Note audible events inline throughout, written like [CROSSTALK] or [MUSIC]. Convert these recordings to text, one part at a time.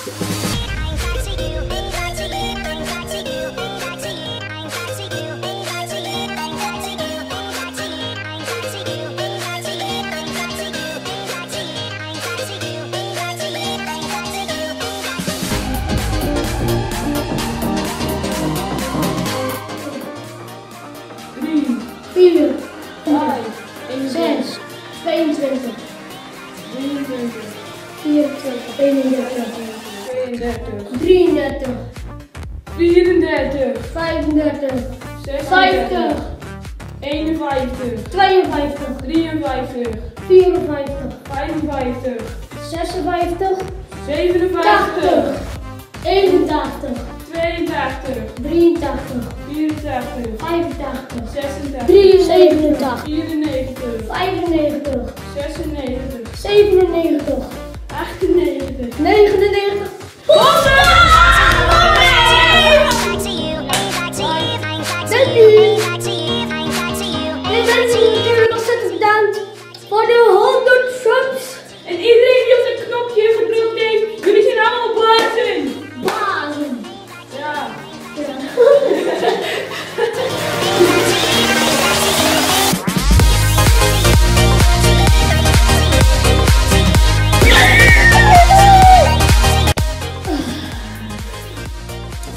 22, 23, 24, 31, 32, 33, 34, 35, 36, 50, 51, 52, 53, 54, 55, 56, 57, 80, 81, 82, 83, 84, 85, 86, 87, 94, 95, 96, 97, 98, 99, voor de 100 subs. En iedereen die op zijn knopje gedrukt heeft, jullie zijn allemaal bazen. Bazen. Ja. Ja.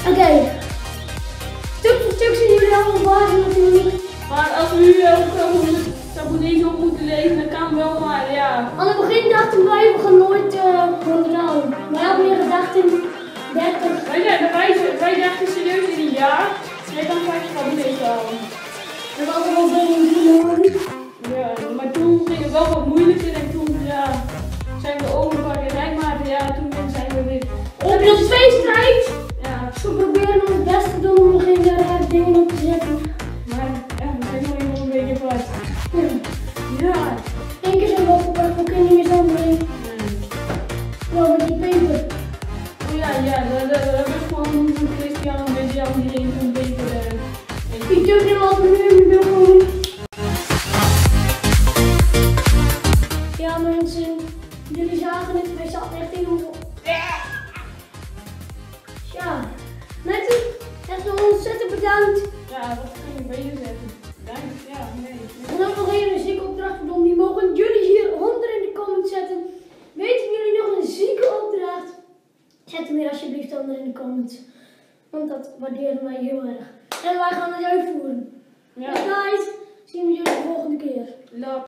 [LAUGHS] Oké. Stuk voor stuk zijn jullie allemaal bazen natuurlijk. Maar als we nu ook gewoon abonnees op moeten lezen, dan kan wel maar, ja. Aan het begin dachten wij, we gaan nooit uh, 100 houden. Maar we hebben weer gedacht in 30. Wij, zijn, wij, wij dachten serieus in een jaar, jij kan 50 abonnees houden. En we hadden al gewoon een Christian aan die een beetje. durft helemaal op nu in de gewoon. Ja mensen, jullie zagen het, wij zaten echt in ons... Ja, mensen, echt ontzettend bedankt. Ja, wat ging ik beter zetten? Dank, ja, nee. En dan nog even een zieke opdracht voor Don. Die mogen jullie hier onder in de comments zetten. Weten jullie nog een zieke opdracht? Zet hem alsjeblieft onder in de comments. Want dat waarderen wij heel erg. En wij gaan het uitvoeren. Ja, guys, zien we jullie de volgende keer. love.